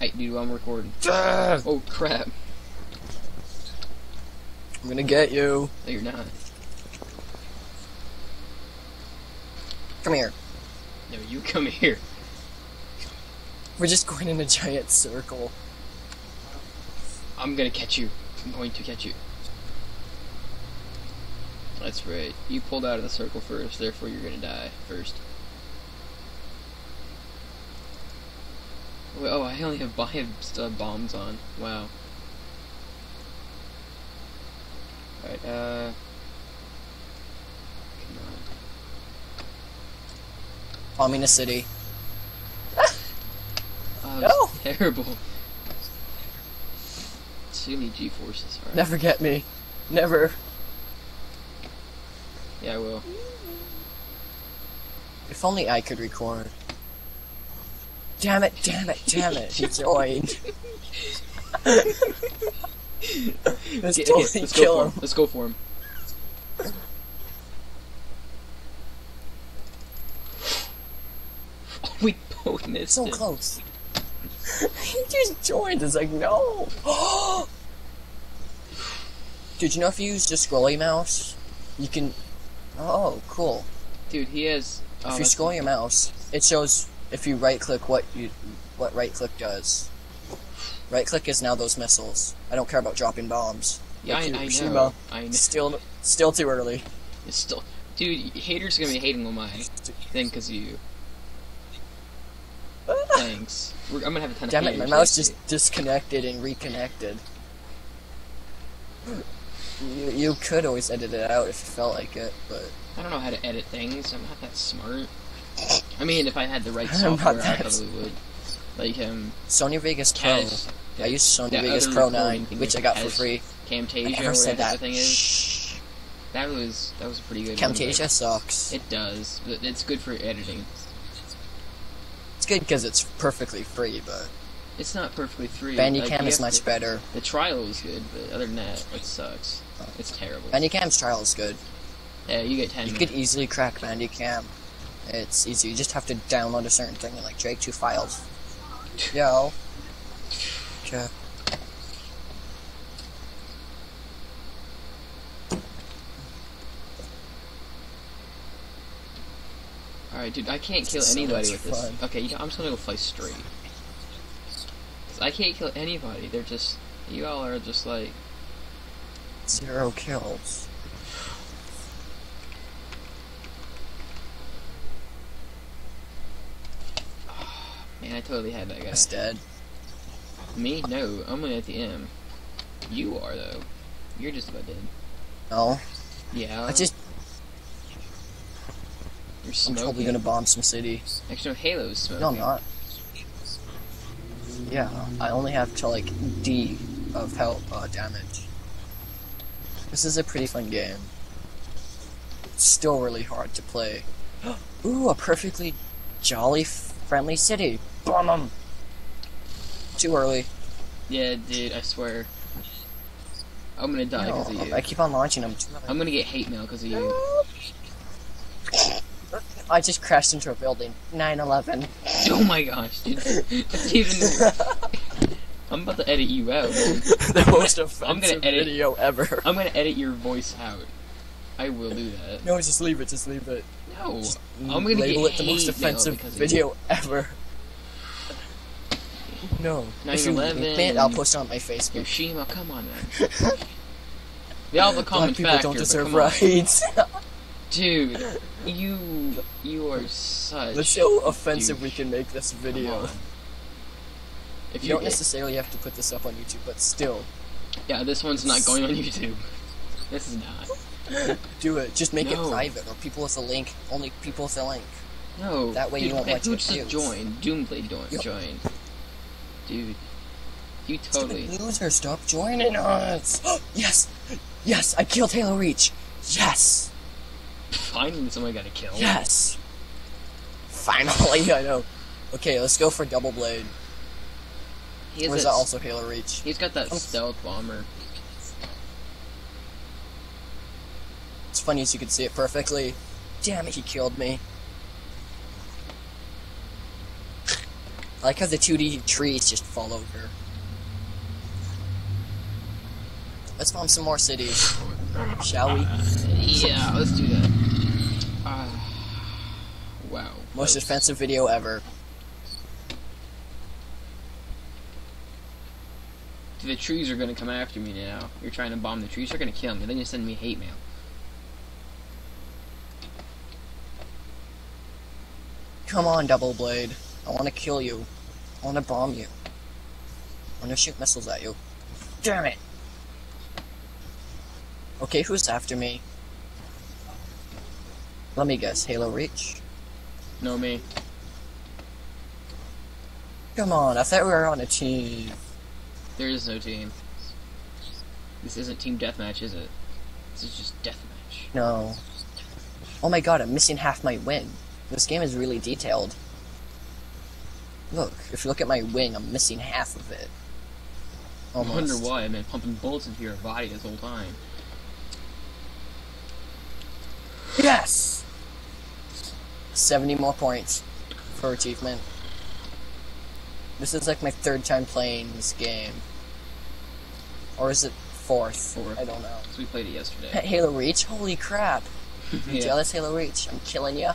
Hey, dude, I'm recording. Ah, Oh crap! I'm gonna get you. No, you're not. Come here. No, you come here. We're just going in a giant circle. I'm gonna catch you. I'm going to catch you. That's right. You pulled out of the circle first, therefore you're gonna die first. Wait, oh, I only have, I have still have bombs on. Wow. Alright, uh. Come on. Bombing a city. Oh, No! terrible. Too many G-forces. Alright. Never get me. Never. Yeah, I will. If only I could record. Damn it, damn it, damn it. He joined. Let's Okay, okay, let's go kill for him. him. Let's go for him. Oh, we both missed So it. close. he just joined. It's like, no. Dude, you know if you use the scrolly mouse, you can. Oh, cool. Dude, he has. Oh, if you scroll your mouse, it shows if you right click what you what right click does. Right click is now those missiles. I don't care about dropping bombs. Yeah, I, Like I know. I know. Still, still too early. It's still, dude. Haters are gonna be hating on my thing because of you. Thanks. We're, I'm gonna have a ton Damn of it, my mouse just disconnected and reconnected. You, you could always edit it out if you felt like it, but. I don't know how to edit things. I'm not that smart. I mean, if I had the right software, I probably would. Like um, Sony Vegas Pro. I use Sony Vegas Pro recording 9, which I got for free. Camtasia, I never said that. thing is. Shh. That was that was a pretty good. one, Camtasia sucks. It does, but it's good for editing. It's good because it's perfectly free, but It's not perfectly free. Bandicam like, is much to- better. The trial was good, but other than that, it sucks. It's terrible. Bandicam's trial is good. yeah, you get ten. You minutes. could easily crack Bandicam. It's easy. You just have to download a certain thing and like drag two files. Yo. Okay. Alright, dude, I can't kill So anybody with this. fun. Okay, you know, I'm just gonna go fly straight. 'Cause I can't kill anybody. They're just. You all are just like. Zero kills. Man, I totally had that guy. That's dead. Me? No, I'm only at the M. You are, though. You're just about dead. No. Yeah. I just You're I'm smoking. probably gonna bomb some city. Actually, no, Halo's smoking. No I'm not. Yeah, I only have to like D of health uh, damage. This is a pretty fun game. It's still really hard to play. Ooh, a perfectly jolly, friendly city. Bomb 'em. Too early. Yeah, dude, I swear. I'm gonna die because No, of you. I keep on launching them. I'm gonna get hate mail because of you. I just crashed into a building. 9/11. Oh my gosh, dude. That's even. I'm about to edit you out, the most I'm offensive gonna edit- video ever. I'm gonna edit your voice out. I will do that. No, just leave it. Just leave it. No, I'm gonna label get it the most hate mail offensive video ever. No. If you 9/11 link it, I'll post it on my Facebook. Yoshima, come on, man. We all have a Black common people factor, don't deserve rights. Dude, you you are such. Let's see how offensive douche. we can make this video. If You you don't necessarily have to put this up on YouTube, but still, yeah, this one's not going on YouTube. This is not. do it. Just make No. it private, or people with a link. Only people with a link. No. That way you dude, won't hey, like who the just join? Doomblade. Yep. Join. Dude, you totally. Stupid loser, stop joining us. yes, yes, I killed Halo Reach. Yes, Finally, someone got a kill. yes. Finally, I know. Okay, let's go for Double Blade. He Or is that that also Halo Reach? He's got that Oh. stealth bomber. It's funny as you can see it perfectly. Damn it, he killed me. I like how the 2D trees just fall over. Let's bomb some more cities, shall we? Yeah, let's do that. Uh, wow. Most offensive video ever. The trees are gonna come after me now. You're trying to bomb the trees. They're gonna kill me. Then you send me hate mail. Come on, Double Blade. I want to kill you. I want to bomb you. I want to shoot missiles at you. Damn it! Okay, who's after me? Let me guess, Halo Reach? No me. Come on, I thought we were on a team. There is no team. This isn't team deathmatch, is it? This is just deathmatch. No. Oh my god, I'm missing half my win. This game is really detailed. Look, if you look at my wing, I'm missing half of it. I wonder why I've been pumping bullets into your body this whole time. Yes! 70 more points for achievement. This is like my third time playing this game. Or is it fourth? Fourth. I don't know. So we played it yesterday. Halo Reach? Holy crap. Yeah. jealous, Halo Reach? I'm killing you.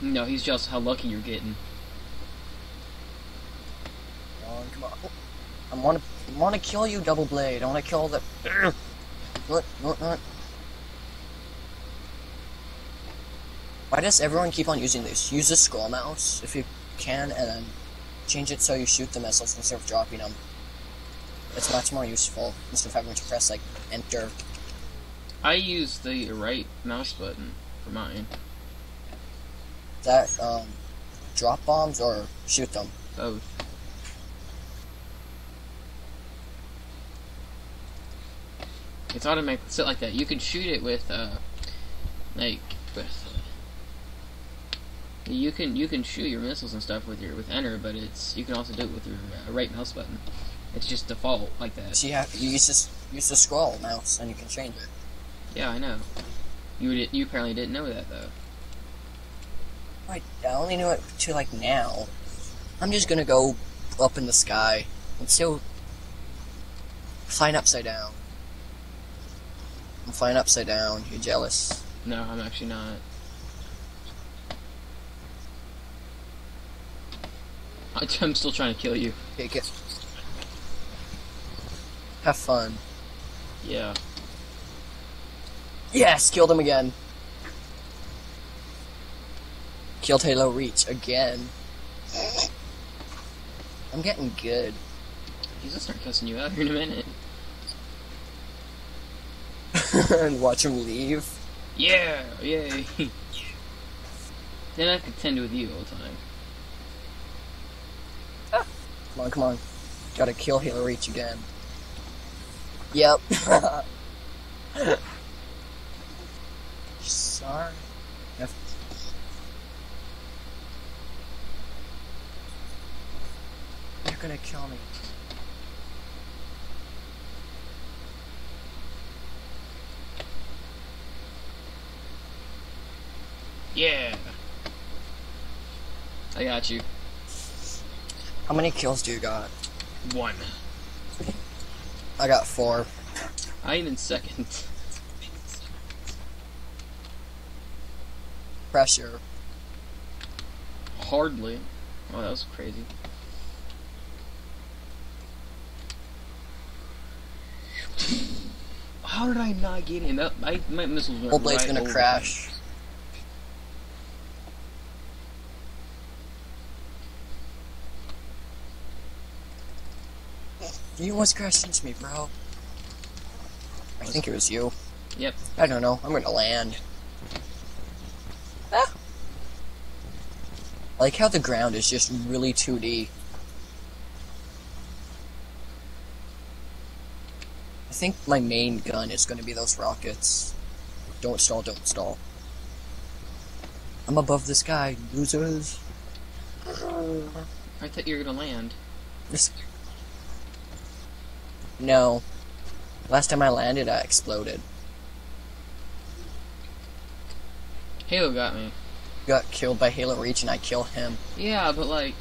No, he's just how lucky you're getting. Come on, come on. I want to I want to kill you, Double Blade. I want to kill the. Why does everyone keep on using this? Use the scroll mouse if you can, and then change it so you shoot the missiles instead of dropping them. It's much more useful instead of having to press like enter. I use the right mouse button for mine. That um, drop bombs or shoot them. Both. It's automatic set like that. You can shoot it with uh like with uh, you can you can shoot your missiles and stuff with your with enter, but it's you can also do it with your uh, right mouse button. It's just default like that. So you have you use this use the scroll mouse and you can change it. Yeah, I know. You did, you apparently didn't know that though. I, I only knew it to like now. I'm just gonna go up in the sky and still flying upside down. I'm flying upside down. You're jealous? No, I'm actually not. I- I'm still trying to kill you. Take it. Have fun. Yeah. Yes, killed him again. Killed Halo Reach again. I'm getting good. He's gonna start cussing you out here in a minute. and watch him leave. Yeah, yay. then I contend with you all the time. Ah, come on, come on. Gotta kill Halo Reach again. Yep. Sorry. You're gonna kill me. Yeah. I got you. How many kills do you got? One. I got four. I'm in second. Pressure. Hardly. Oh, that was crazy. How did I not get him? That, I, my missiles went Old Blade's right gonna over crash. You almost crashed into me, bro. I think it was you. Yep. I don't know. I'm gonna land. Ah. I like how the ground is just really 2D. I think my main gun is gonna be those rockets. Don't stall, don't stall. I'm above the sky, losers. I thought you were gonna land. This... No. Last time I landed, I exploded. Halo got me. Got killed by Halo Reach and I kill him. Yeah, but like,